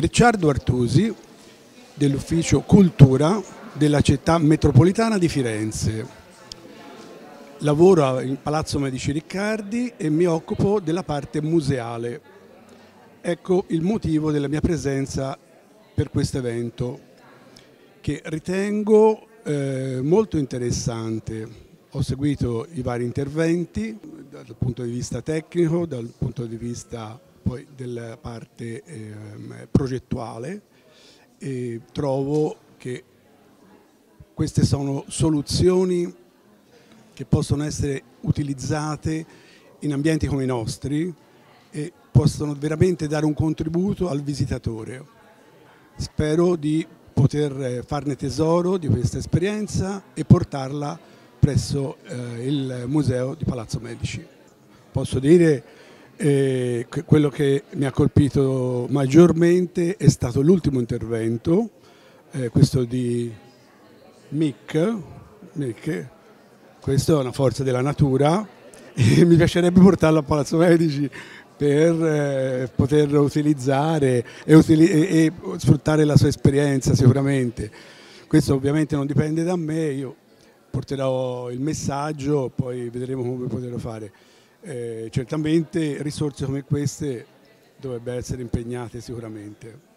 Ricciardo Artusi dell'ufficio Cultura della città metropolitana di Firenze. Lavoro in Palazzo Medici Riccardi e mi occupo della parte museale. Ecco il motivo della mia presenza per questo evento che ritengo eh, molto interessante. Ho seguito i vari interventi dal punto di vista tecnico, dal punto di vista poi della parte eh, progettuale e trovo che queste sono soluzioni che possono essere utilizzate in ambienti come i nostri e possono veramente dare un contributo al visitatore. Spero di poter farne tesoro di questa esperienza e portarla presso eh, il Museo di Palazzo Medici. Posso dire e quello che mi ha colpito maggiormente è stato l'ultimo intervento, eh, questo di Mick, Mick, questa è una forza della natura e mi piacerebbe portarlo a Palazzo Medici per eh, poterlo utilizzare e, utili e, e sfruttare la sua esperienza sicuramente. Questo ovviamente non dipende da me, io porterò il messaggio, poi vedremo come poterlo fare. Eh, certamente risorse come queste dovrebbero essere impegnate sicuramente.